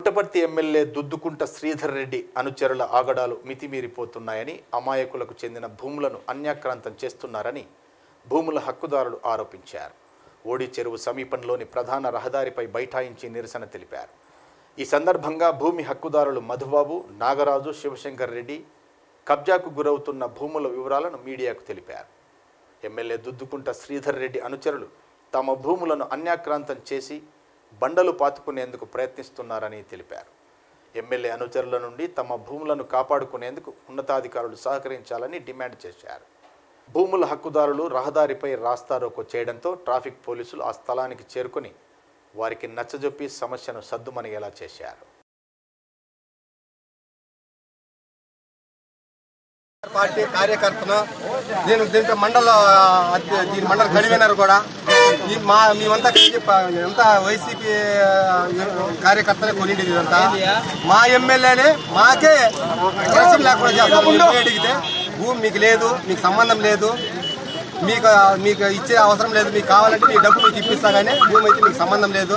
Puttaparthi MLA Duddukunta Sridhar Reddy అనుచరుల ఆగడాలు మితిమీరిపోతున్నాయని అమాయకులకు చెందిన భూములను అన్యాక్రాంతం చేస్తున్నారని భూముల హక్కుదారులు ఆరోపించారు. ఓడి చెరువు సమీపంలోని ప్రధాన రహదారిపై బైఠాయించి నిరసన తెలిపారు. ఈ సందర్భంగా భూమి హక్కుదారులు మధుబాబు నాగరాజు శివశంకర్ రెడ్డి కబ్జాకు గురవుతున్న భూముల వివరాలను మీడియాకు తెలిపారు. ఎమ్మెల్యే దుద్దుకుంట శ్రీధర్ రెడ్డి అనుచరులు తమ భూములను అన్యాక్రాంతం చేసి బండలు పాతుకునేందుకు ప్రయత్నిస్తున్నారని తెలిపారు. ఎమ్మెల్యే అనుచరుల నుండి తమ భూములను కాపాడుకునేందుకు ఉన్నతాధికారులు సహకరించాలని డిమాండ్ చేశారు. భూముల హక్కుదారులు రహదారిపై రాస్తారోకో చేయడంతో ట్రాఫిక్ పోలీసులు ఆ స్థలానికి చేరుకుని వారికి నచ్చజొప్పి సమస్యను సద్దుమణిగేలా చేశారు. పార్టీ కార్యకర్తను. నేను దీంట్లో మండల దీని మండల కన్వీనర్ కూడా. ఈ మా మేమంతా కలిసి అంతా వైసీపీ కార్యకర్తలే కొనిండేది ఇదంతా. మా ఎమ్మెల్యేనే మాకే రక్షణ లేకుండా చేస్తారు. అడిగితే భూమి మీకు లేదు మీకు సంబంధం లేదు మీకు మీకు ఇచ్చే అవసరం లేదు మీకు కావాలంటే మీ డబ్బు మీకు ఇప్పిస్తా కానీ భూమి అయితే మీకు సంబంధం లేదు.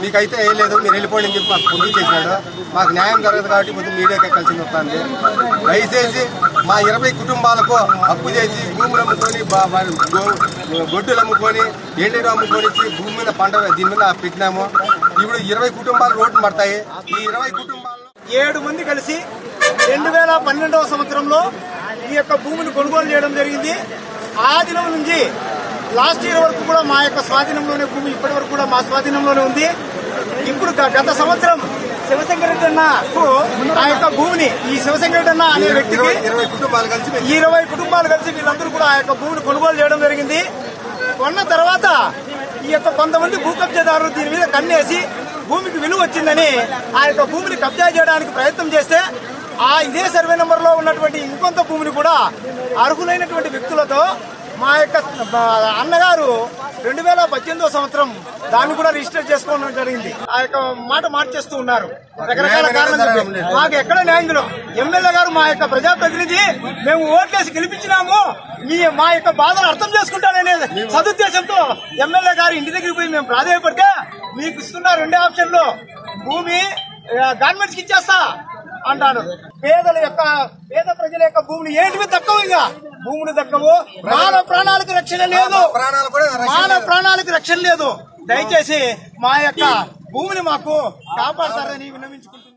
మీకైతే ఏం లేదు మీరు వెళ్ళిపోండి అని చెప్పి మాకు పుండి చేసినాడు మాకు న్యాయం జరగదు కాబట్టి ముందు మీడియాకే కలిసి వస్తుంది దయచేసి మా ఇరవై కుటుంబాలకు అప్పు చేసి భూములు అమ్ముకొని గొడ్డులు అమ్ముకొని ఎండేడు అమ్ముకొని భూమి మీద పంట దీని మీద పెట్టినాము. ఇప్పుడు ఇరవై కుటుంబాలు రోడ్డు పడతాయి ఈ ఇరవై కుటుంబాలు ఏడు మంది కలిసి రెండు వేల పన్నెండవ సంవత్సరంలో ఈ యొక్క భూమిని కొనుగోలు చేయడం జరిగింది. ఆ దినం నుంచి లాస్ట్ ఇయర్ వరకు కూడా మా యొక్క స్వాధీనంలోనే భూమి ఇప్పటి వరకు కూడా మా స్వాధీనంలోనే ఉంది. ఇప్పుడు గత సంవత్సరం శివశంకర్ రెడ్డి అన్నకు ఆ యొక్క భూమిని ఈ శివశంకర్ రెడ్డి అన్న అనే వ్యక్తికి ఇరవై కుటుంబాలు కలిసి ఇరవై కుటుంబాలు కలిసి వీళ్ళందరూ కూడా ఆ యొక్క భూమిని కొనుగోలు చేయడం జరిగింది. కొన్న తర్వాత ఈ యొక్క కొంతమంది భూ కబ్జాదారులు దీని మీద కన్నేసి భూమికి విలువ వచ్చిందని ఆ యొక్క భూమిని కబ్జా చేయడానికి ప్రయత్నం చేస్తే ఆ ఇదే సర్వే నెంబర్లో ఉన్నటువంటి ఇంకొంత భూమిని కూడా అర్హులైనటువంటి వ్యక్తులతో మా యొక్క అన్నగారు రెండు వేల పద్దెనిమిదో సంవత్సరం దాన్ని కూడా రిజిస్టర్ చేసుకోవడం జరిగింది. ఆ యొక్క మాట మార్చేస్తూ ఉన్నారు. రకరకాల కారణాలు. మాకు ఎక్కడ న్యాయం తెలియదు. ఎమ్మెల్యే గారు మా యొక్క ప్రజాప్రతినిధి మేము ఓట్లేసి గెలిపించినాము. మీ మా యొక్క బాధను అర్థం చేసుకుంటారనే సదుద్దేశంతో ఎమ్మెల్యే గారు ఇంటి దగ్గరికి పోయి మేము ప్రాధాన్యపడితే మీకు ఇస్తున్న రెండే ఆప్షన్లు. భూమి గవర్నమెంట్స్కి ఇచ్చేస్తా అంటాడు పేదల యొక్క పేద ప్రజల యొక్క భూమిని ఏంటివి దక్కవు ఇంకా భూములు దక్కవు మానవ ప్రాణాలకు రక్షణ లేదు. మానవ ప్రాణాలకు రక్షణ లేదు. దయచేసి మా యొక్క భూమిని మాకు కాపాడతారని విన్నవించుకుంటున్నాను